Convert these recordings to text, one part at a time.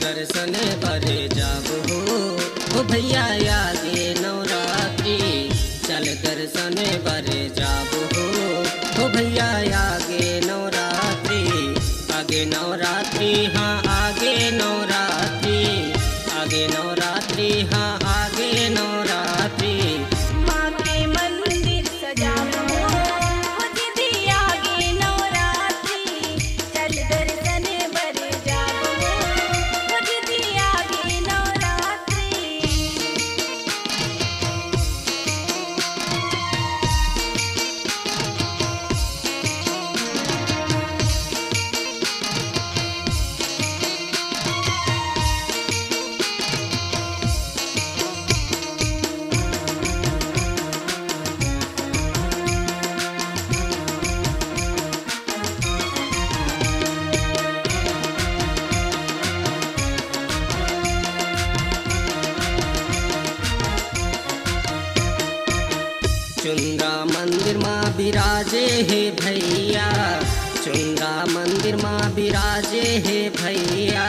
दर्शन बरे जाब हो। भैया आगे नवरात्रि। चल दर्शन बरे जाब माँ विराजे हे भैया, चुंगा मंदिर माँ विराजे हे भैया,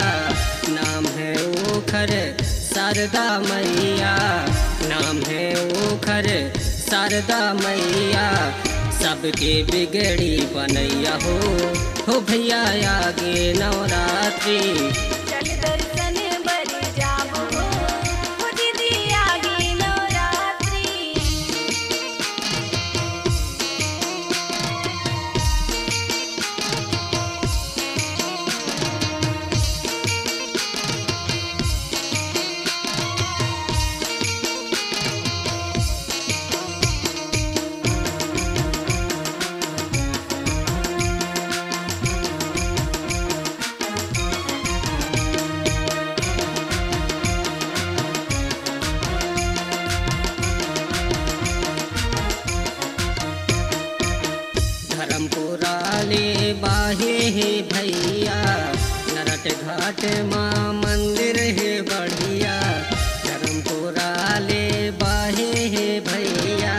नाम है ओखर शारदा मैया, नाम है ओखर शारदा मैया, सबके बिगड़ी बनैया हो हो भैया आगे नवरात्रि। धर्मपुरा ले बाहे हे भैया। नरट घाट माँ मंदिर हे बढ़िया। धर्मपुरा ले बाहे हे भैया।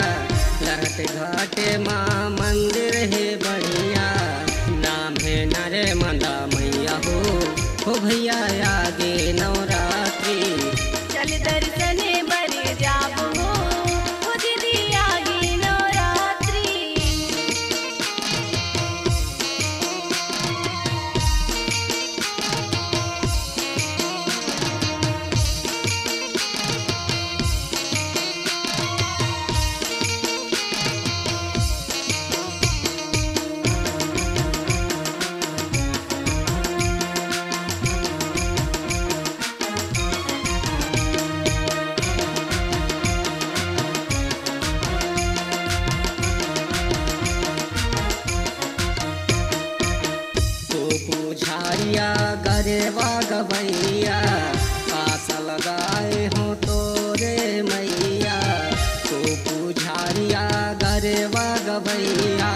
नरट घाट माँ पुझारिया गरेवा भैया पास लगाए हो तोरे मैया। तो पुझारिया गरेवा भैया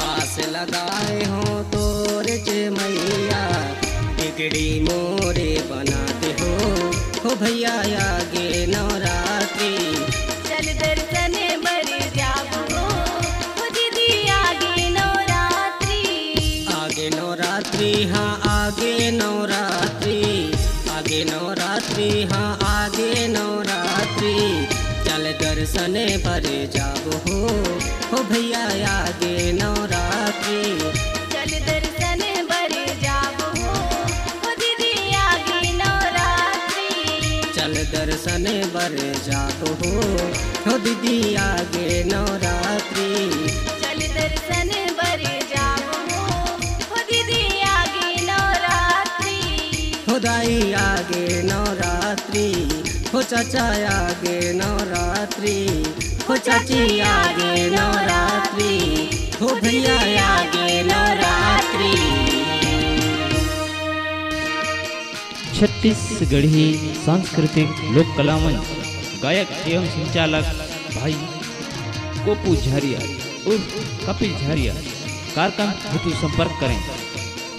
पास लगाए हो तोरे चे मैया। बिगड़ी मोरे बनाते हो हो भैया। दर्शन पर जाब हो हो भैया आगे नवरात्रि। चल दर्शन हो दीदी आगे नवरात्रि। चल दर्शन बर जाब हो हो दीदी आगे नवरात्रि। चल दर्शन बर जाओ हो दीदी आगे नवरात्रि। हो आगे नवरात्रि। हो चाचा आगे नवरात्रि, हो चाची आगे नवरात्रि, हो भैया आगे नवरात्रि। छत्तीसगढ़ी सांस्कृतिक लोक कला मंच गायक एवं संचालक भाई गोपू झारिया। उर्फ़ कपिल झारिया कार्यक्रम हेतु संपर्क करें।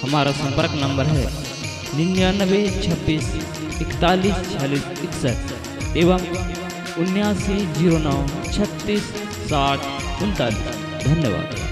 हमारा संपर्क नंबर है निन्यानबे छब्बीस इकतालीस छियालीस इकसठ एवं उन्यासी ज़ीरो नौ छत्तीस साठ उनतालीस। धन्यवाद।